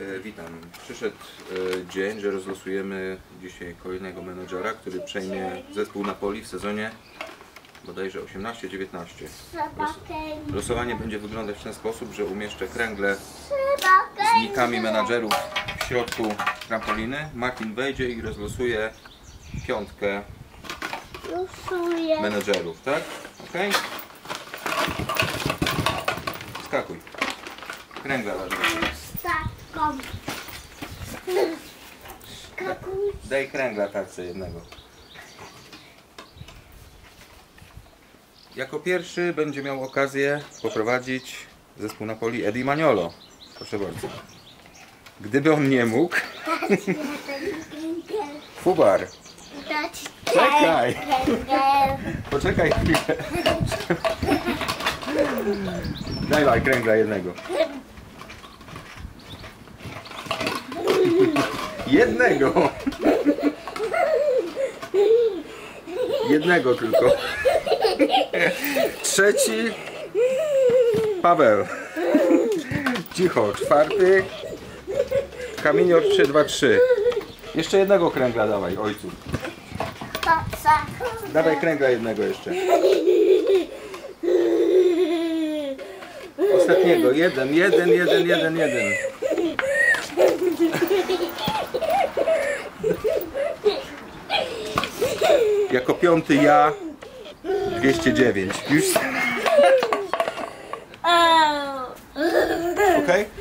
E, Witam. Przyszedł e, dzień, że rozlosujemy dzisiaj kolejnego menedżera, który przejmie zespół Napoli w sezonie bodajże 18-19. Los, losowanie będzie wyglądać w ten sposób, że umieszczę kręgle z nikami menadżerów w środku trampoliny. Martin wejdzie i rozlosuje piątkę menedżerów, tak? Ok? Skakuj. Kręgla ważne. Statką. Skakuj. Daj kręgla tarce jednego. Jako pierwszy będzie miał okazję poprowadzić zespół Napoli Eddie Maniolo. Proszę bardzo. Gdyby on nie mógł, Fubar, Czekaj. poczekaj chwilę. Daj kręgla jednego. Jednego. Jednego tylko. Trzeci. Paweł. Cicho. Czwarty. Kamienior 3, 2, 3. Jeszcze jednego kręgla dawaj, ojcu. Dawaj kręgla jednego jeszcze. Ostatniego. Jeden, jeden, jeden, jeden, jeden. Jako piąty ja 209. Już O. ok?